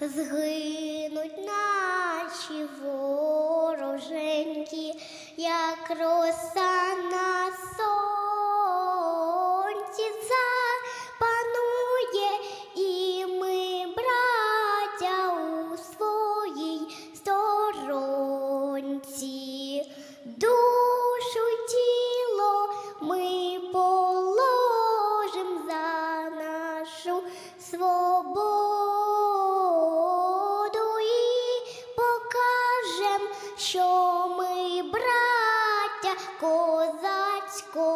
згинуть наші вороженьки, як роса на сонці запанує, і ми, браття, у своїй сторонці. Душу тіло ми положим за нашу свободу що ми браття козацького.